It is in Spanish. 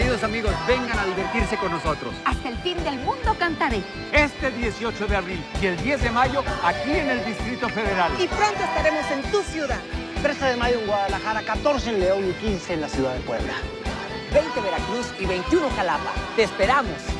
Queridos amigos, vengan a divertirse con nosotros. Hasta el fin del mundo cantaré. Este 18 de abril y el 10 de mayo aquí en el Distrito Federal. Y pronto estaremos en tu ciudad. 13 de mayo en Guadalajara, 14 en León y 15 en la ciudad de Puebla. 20 Veracruz y 21 Jalapa. Te esperamos.